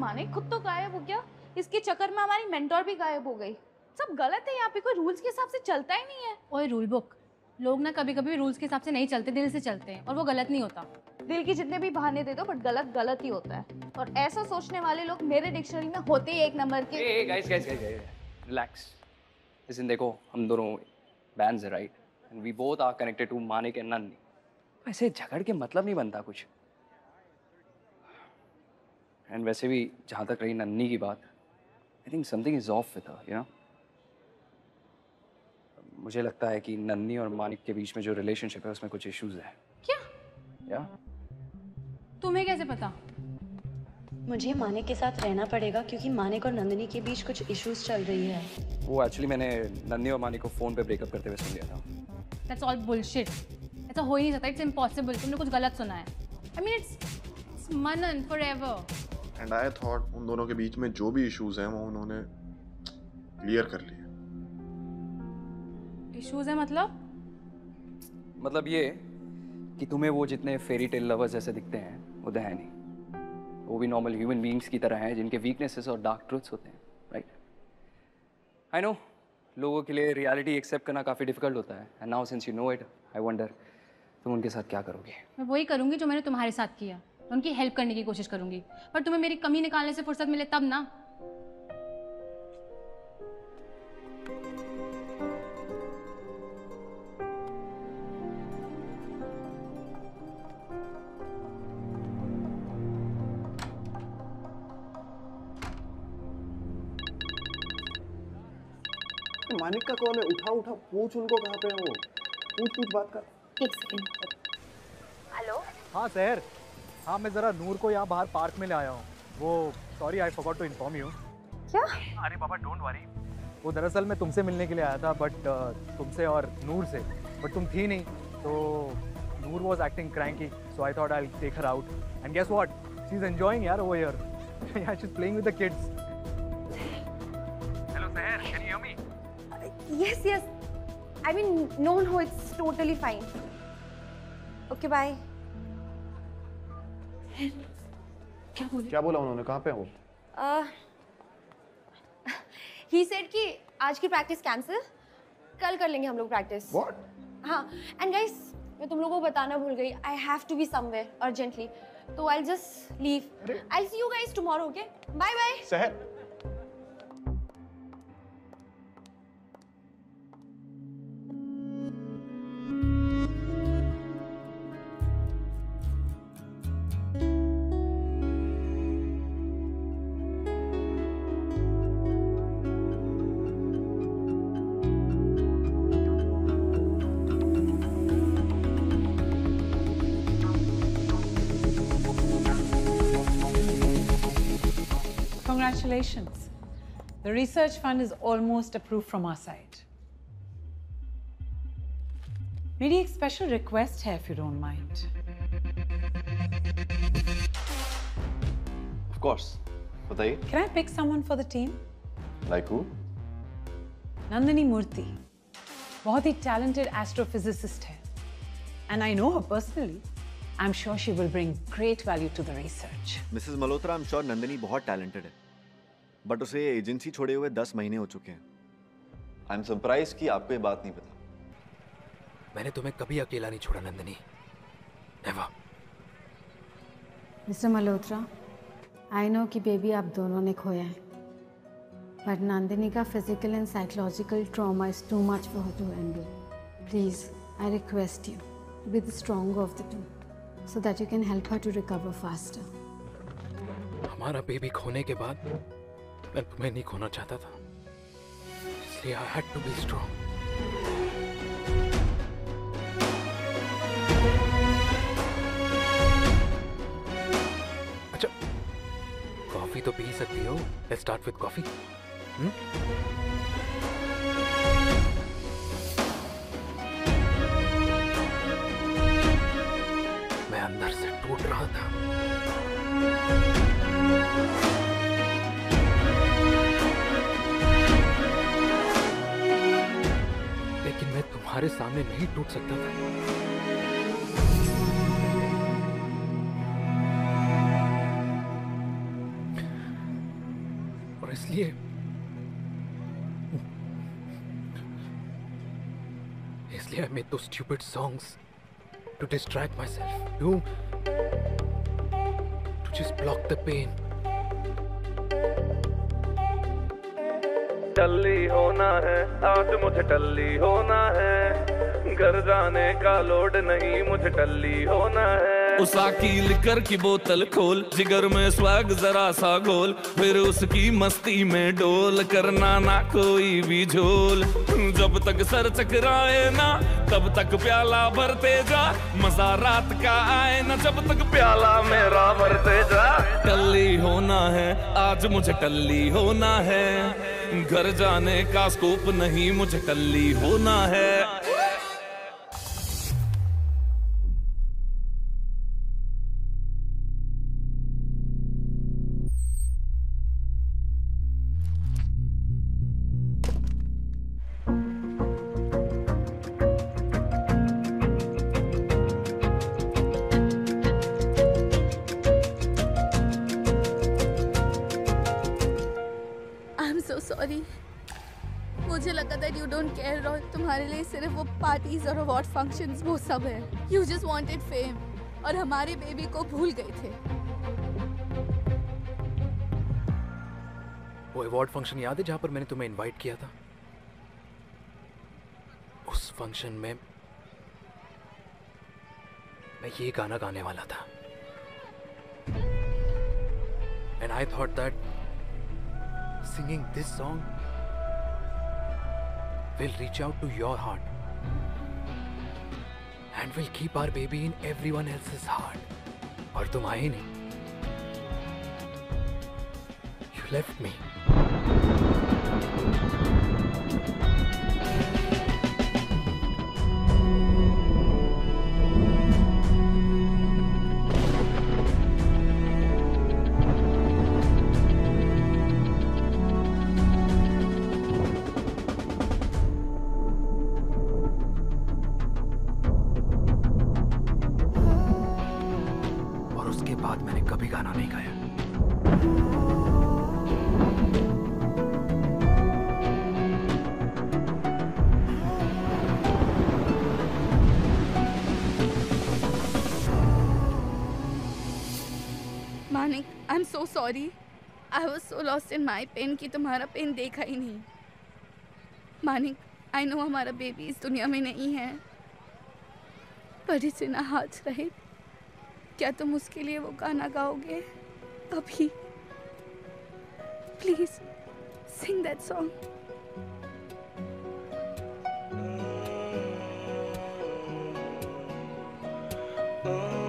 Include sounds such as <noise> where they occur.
मानिक खुद तो गायब हो गया। इसके चक्कर में हमारी मेंटोर भी गायब हो गई। सब गलत है यहाँ पे कोई रूल्स के हिसाब से चलता ही नहीं है। ओए रूल बुक लोग ना कभी कभी रूल्स के हिसाब से नहीं चलते दिल से चलते हैं और वो गलत नहीं होता। दिल की जितने भी बहाने दे दो बट गलत गलत ही होता है। और ऐसा सोचने वाले लोग मेरे डिक्शनरी में होते ही एक नंबर के। Guys, guys, relax. Listen, देखो हम दोनों bands right and we both are connected to Manik and Nanni ऐसे झगड़ के मतलब नहीं बनता कुछ। एंड वैसे भी जहाँ तक रही नन्नी की बात I think something is off with her you know मुझे लगता है कि नन्नी और मानिक के बीच में जो रिलेशनशिप है उसमें कुछ इश्यूज़ है। क्या? या तुम्हें कैसे पता? मुझे मानिक के साथ रहना पड़ेगा क्योंकि मानिक और नंदनी के बीच कुछ इश्यूज़ चल रही है। वो एक्चुअली मैंने नन्नी और मानिक को फ़ोन पे ब्रेकअप करते हुए सुन लिया था। दैट्स ऑल बुलशिट ऐसा हो ही नहीं सकता. इट्स इम्पॉसिबल तुमने कुछ गलत सुना है. I mean it's Manan forever and I thought उन दोनों के बीच में जो भी इश्यूज़ हैं वो उन्होंने क्लियर कर लिए। इश्यूज़ है मतलब? मतलब ये कि तुम्हें वो जितने फेरी टेल लवर्स जैसे दिखते हैं वो तो है नहीं। वो भी नॉर्मल ह्यूमन बीइंग्स की तरह हैं जिनके वीकनेसेस और डार्क ट्रूथ्स होते हैं राइट आई नो लोगों के लिए रियलिटी एक्सेप्ट करना काफ़ी डिफ़िकल्ट होता है। And now since you know it I wonder तुम उनके साथ क्या करोगे? मैं वही करूँगी जो मैंने तुम्हारे साथ किया। मैं उनकी हेल्प करने की कोशिश करूँगी। पर तुम्हें मेरी कमी निकालने से फुर्सत मिले तब ना। मानिक का कॉल है? उठा उठा पूछ उनको कहाँ पे है। वो पूछ पूछ बात कर। एक सेकेंड। हाँ सर। हाँ मैं ज़रा नूर को यहाँ बाहर पार्क में ले आया हूँ। वो sorry I forgot to inform you क्या? अरे बाबा डोंट वरी वो दरअसल मैं तुमसे मिलने के लिए आया था बट तुमसे और नूर से। बट तुम थी नहीं तो Noor was acting cranky so I thought I take her out and guess what she is enjoying यार over here <laughs> yeah she is playing with the kids hello sir can you hear me Yes, yes. I mean, no, no, it's totally fine. Okay, bye. क्या बोला उन्होंने? कहाँ पे है? वो Uh, said कि आज की प्रैक्टिस कैंसिल कल कर लेंगे हम लोग प्रैक्टिस व्हाट हाँ एंड गाइस मैं तुम लोगों को बताना भूल गई I have to be somewhere urgently तो I just leave I see you guys tomorrow okay bye bye Sahar. Congratulations. The research fund is almost approved from our side. मेरी एक स्पेशल रिक्वेस्ट है if you don't mind. Of course बताइए Can I pick someone for the team? Like who Nandini Murthy बहुत ही talented astrophysicist है and I know her personally. I'm sure she will bring great value to the research. Mrs Malhotra I am sure Nandini बहुत talented है but उसे agency छोड़े हुए दस महीने हो चुके हैं। आई एम सरप्राइज़ कि आपको ये बात नहीं पता। मैंने तुम्हें कभी अकेला नहीं छोड़ा Nandini. Never mister Malhotra I know कि बेबी आप दोनों ने खोया है बट नंदिनी का physical and psychological trauma is too much for her to handle please I request you to be the strong of the two so that you can help her to recover faster. हमारा baby खोने के बाद मैं तुम्हें नहीं खोना चाहता था। इसलिए I had to be strong अच्छा कॉफ़ी तो पी सकती हो। लेट्स स्टार्ट विद कॉफ़ी मैं तुम्हारे सामने नहीं टूट सकता था। और इसलिए इसलिए I do stupid songs to distract myself to to just block the pain टल्ली होना है आज मुझे टल्ली होना है। घर जाने का लोड नहीं, मुझे टल्ली होना है। उसा की लिकर की बोतल खोल, जिगर में स्वैग जरा सा गोल फिर उसकी मस्ती में डोल करना ना कोई भी झोल। जब तक सर चकराए ना, तब तक प्याला भरते जा, मज़ा रात का आए ना, जब तक प्याला मेरा भरते जा। टल्ली होना है, आज मुझे टल्ली होना है। घर जाने का स्कोप नहीं, मुझे टल्ली होना है। सॉरी मुझे लगा था यू डोंट केयर और तुम्हारे लिए सिर्फ़ वो पार्टीज़ और अवार्ड फ़ंक्शंस वो सब है। यू जस्ट वांटेड फेम और हमारे बेबी को भूल गए थे। वो अवार्ड फ़ंक्शन याद है जहाँ पर मैंने तुम्हें इनवाइट किया था? उस फ़ंक्शन में मैं ये गाना गाने वाला था। And I thought that singing this song will reach out to your heart and will keep our baby in everyone else's heart. और तुम आए नहीं You left me. गाना नहीं गाया Manik I am so sorry I was so lost in my pain कि तुम्हारा pain देखा ही नहीं। मानिक आई नो हमारा बेबी इस दुनिया में नहीं है। पर इसे ना हाथ रहे। क्या तुम उसके लिए वो गाना गाओगे? अभी। Please sing that song Oh